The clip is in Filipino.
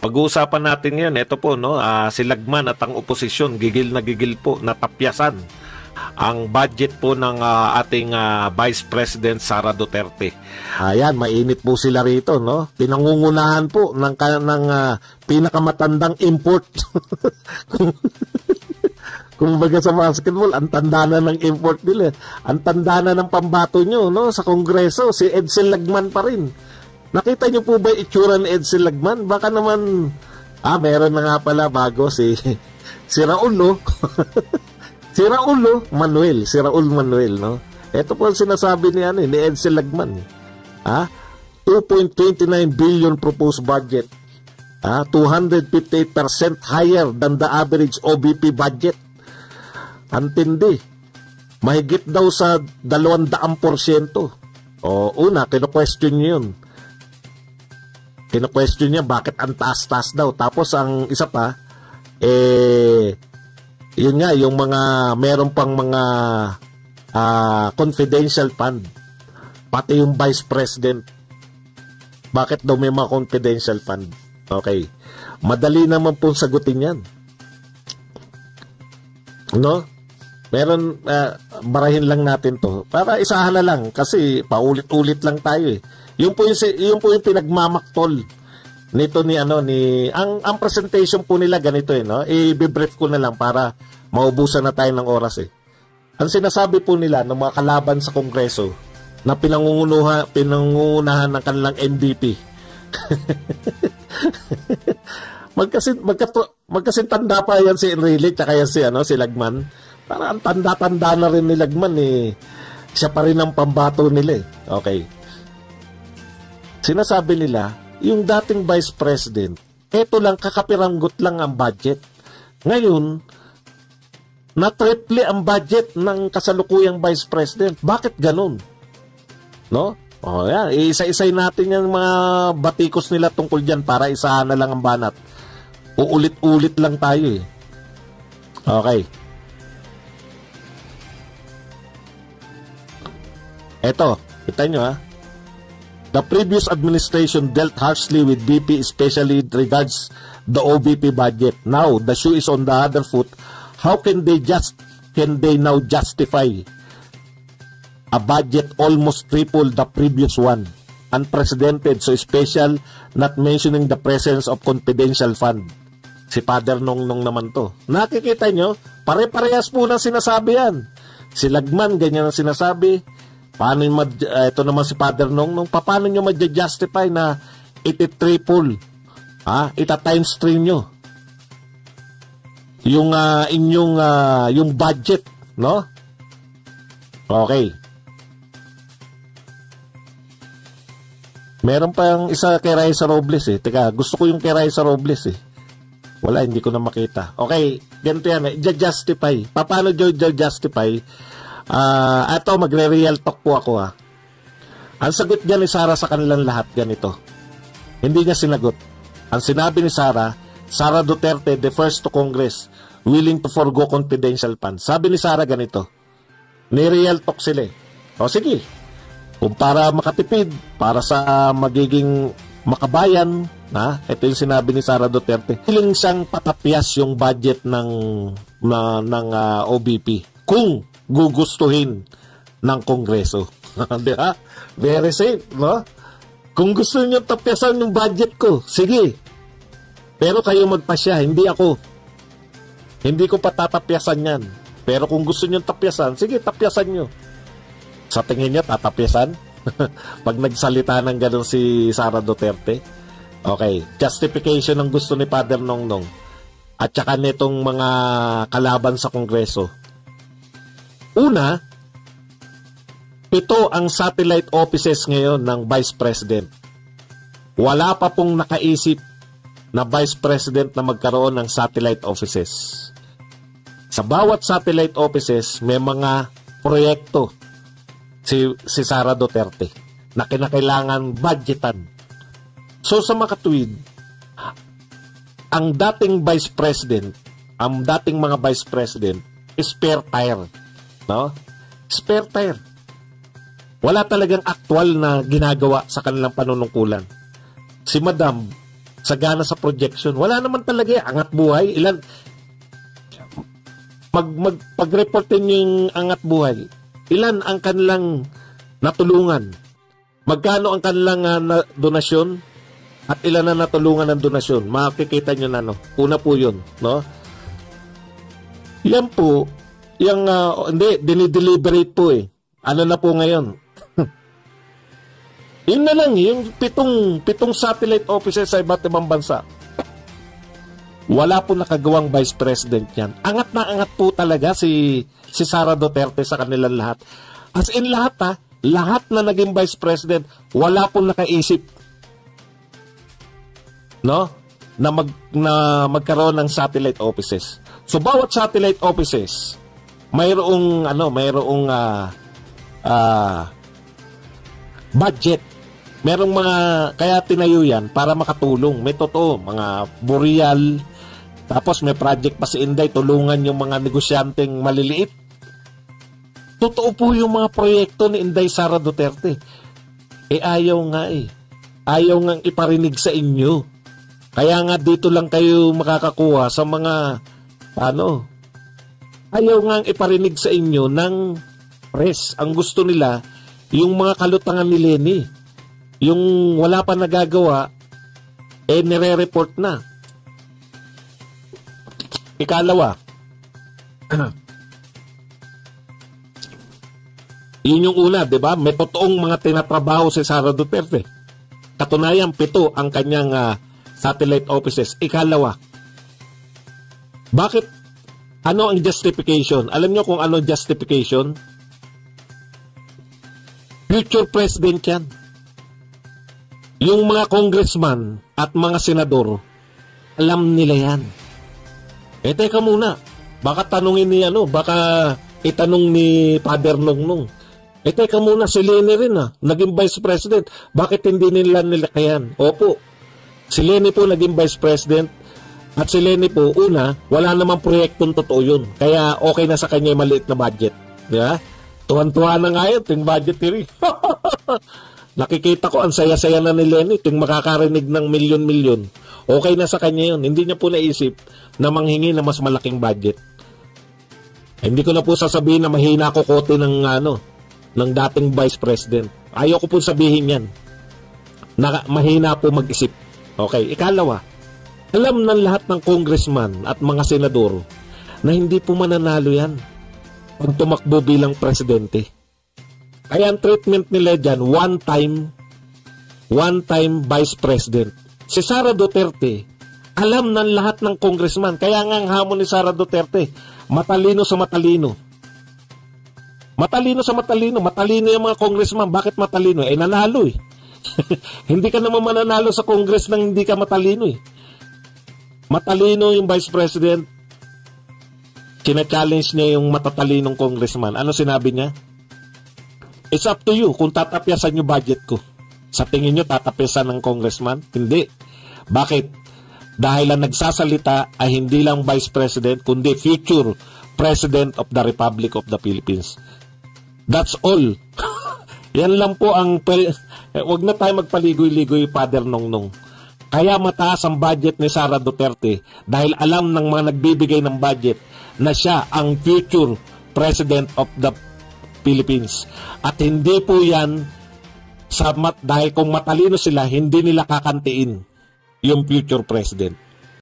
Pag-uusapan natin ngayon, ito po, no, uh, si Lagman at ang oposisyon, gigil na gigil po, natapyasan ang budget po ng uh, ating uh, Vice President Sara Duterte. Ayan, mainit po sila rito, no? Pinangungunahan po ng, ng uh, pinakamatandang import. kung, kung baga sa basketball, ang tanda na ng import nila. Ang tanda na ng pambato nyo, no? Sa Kongreso, si Edsel Lagman pa rin. Nakita niyo po ba itsura ni Edsel Lagman? Baka naman, ah, meron na nga pala bago si, si Raul, no? si Raul, no? Manuel, si Raul Manuel, no? Ito po ang sinasabi ni, ano, ni Edsel Lagman. Ha? 2.29 billion proposed budget. Ah, 258% higher than the average OBP budget. Antindi. Mahigit daw sa 200%. O, una, kino-question yun kino-question niya bakit ang taas-taas daw. Tapos ang isa pa, eh, yun nga, yung mga, meron pang mga uh, confidential fund. Pati yung vice president. Bakit daw may mga confidential fund? Okay. Madali naman pong sagutin yan. No? Meron, uh, barahin lang natin to. Para isahan na lang. Kasi paulit-ulit lang tayo eh. Yung po yung, yung po yung pinagmamaktol nito ni ano ni ang ang presentation po nila ganito eh no. I-brief ko na lang para maubusan na tayo ng oras eh. Ang sinasabi po nila ng mga kalaban sa Kongreso na pinangungunahan pinangungunahan ng kanilang MVP. magkasin magkato, magkasin tanda pa yan si Enrile yan si ano si Lagman. Para ang tanda-tanda na rin ni Lagman eh. Siya pa rin ang pambato nila eh. Okay. Sinasabi nila, yung dating vice president, eto lang, kakapiranggot lang ang budget. Ngayon, na-triple ang budget ng kasalukuyang vice president. Bakit ganun? No? O yan, isa-isay natin yung mga batikos nila tungkol dyan para isahan na lang ang banat. Uulit-ulit lang tayo eh. Okay. Eto, kita nyo ha. The previous administration dealt harshly with BP, especially regards the OBP budget. Now, the shoe is on the other foot. How can they just can they now justify a budget almost triple the previous one? Unprecedented, so special, not mentioning the presence of confidential fund. Si Father Nong Nong naman to. Nakikita nyo, pare-parehas po na sinasabi yan. Si Lagman, ganyan ang sinasabi. Paano yung mag, uh, ito naman si Father Nong, nung paano nyo ma-justify na iti-triple, ha? ita-times 3 nyo yung uh, inyong uh, yung budget, no? Okay. Meron pa yung isa kay Raisa Robles eh. Teka, gusto ko yung kay Raisa Robles eh. Wala, hindi ko na makita. Okay, ganito yan. Eh. Justify. Paano justify Uh, ito, magre-real talk po ako ha. Ang sagot niya ni Sara sa kanilang lahat ganito. Hindi niya sinagot. Ang sinabi ni Sara, Sara Duterte the first to Congress willing to forgo confidential funds. Sabi ni Sara ganito. Ni-real talk sila eh. O sige, kung para makatipid, para sa magiging makabayan, na ito yung sinabi ni Sara Duterte. Hiling siyang patapyas yung budget ng na, ng uh, ah, OBP. Kung gugustuhin ng Kongreso. Di ba? Very safe, no? Kung gusto niyo tapyasan yung budget ko, sige. Pero kayo magpasya, hindi ako. Hindi ko patatapyasan yan. Pero kung gusto niyo tapyasan, sige, tapyasan niyo. Sa tingin niya, tatapyasan? Pag nagsalita ng gano'n si Sara Duterte? Okay, justification ng gusto ni Father Nongnong at saka nitong mga kalaban sa Kongreso Una, ito ang satellite offices ngayon ng Vice President. Wala pa pong nakaisip na Vice President na magkaroon ng satellite offices. Sa bawat satellite offices, may mga proyekto si, si Sara Duterte na kinakailangan budgetan. So sa makatuwid, ang dating Vice President, ang dating mga Vice President, spare tire no? Spare tire. Wala talagang actual na ginagawa sa kanilang panunungkulan. Si Madam, sagana sa projection. Wala naman talaga eh. Angat buhay. Ilan, mag, mag, pag-reportin yung angat buhay, ilan ang kanilang natulungan? Magkano ang kanilang uh, na, donasyon? At ilan na natulungan ng donasyon? Makikita nyo na, no? Una po yun, no? Yan po, yung, uh, hindi, dinideliberate po eh. Ano na po ngayon? yun na lang, yung pitong, pitong satellite offices sa iba't ibang bansa. Wala po nakagawang vice president yan. Angat na angat po talaga si, si Sara Duterte sa kanilang lahat. As in lahat ha, lahat na naging vice president, wala po nakaisip no? Na mag na magkaroon ng satellite offices. So bawat satellite offices mayroong ano, mayroong uh, uh, budget. Merong mga kaya tinayo yan para makatulong. May totoo, mga burial, tapos may project pa si Inday, tulungan yung mga negosyanteng maliliit. Totoo po yung mga proyekto ni Inday Sara Duterte. Eh ayaw nga eh. Ayaw nga iparinig sa inyo. Kaya nga dito lang kayo makakakuha sa mga ano, ayaw nga iparinig sa inyo ng press. Ang gusto nila, yung mga kalutangan ni Lenny. Yung wala pa nagagawa, eh nire-report na. Ikalawa, yun yung una, di ba? May totoong mga tinatrabaho si Sara Duterte. Katunayan, pito ang kanyang uh, satellite offices. Ikalawa, bakit ano ang justification? Alam nyo kung ano justification? Future president yan. Yung mga congressman at mga senador, alam nila yan. Eh, teka muna. Baka tanungin ni ano, baka itanong ni Father Nongnong. Eh, teka muna, si Lenny rin ah, naging vice president. Bakit hindi nila nilakayan? Opo, Si Lenny po naging vice president at si Lenny po, una, wala namang proyektong totoo yun. Kaya okay na sa kanya yung maliit na budget. Di ba? Tuwan-tuwa na nga yun, ting budget theory. Nakikita ko, ang saya-saya na ni Lenny, ting makakarinig ng milyon-milyon. Okay na sa kanya yun. Hindi niya po naisip na manghingi na mas malaking budget. Hindi ko na po sasabihin na mahina ko kote ng ano, ng dating vice president. Ayaw ko po sabihin yan. Na mahina po mag-isip. Okay, ikalawa, alam ng lahat ng congressman at mga senador na hindi po mananalo yan pag tumakbo bilang presidente. Kaya ang treatment nila dyan, one time, one time vice president. Si Sara Duterte, alam ng lahat ng congressman, kaya nga ang hamon ni Sara Duterte, matalino sa matalino. Matalino sa matalino, matalino yung mga congressman. Bakit matalino? Eh nanalo eh. hindi ka naman mananalo sa Congress nang hindi ka matalino eh. Matalino yung Vice President. Kina-challenge niya yung matatalinong congressman. Ano sinabi niya? It's up to you kung tatapyasan yung budget ko. Sa tingin nyo, tatapyasan ng congressman? Hindi. Bakit? Dahil ang nagsasalita ay hindi lang Vice President, kundi future President of the Republic of the Philippines. That's all. Yan lang po ang eh, wag na tayo magpaligoy-ligoy, Father Nongnong. Kaya mataas ang budget ni Sara Duterte dahil alam ng mga nagbibigay ng budget na siya ang future President of the Philippines. At hindi po yan sa mat, dahil kung matalino sila, hindi nila kakantiin yung future President.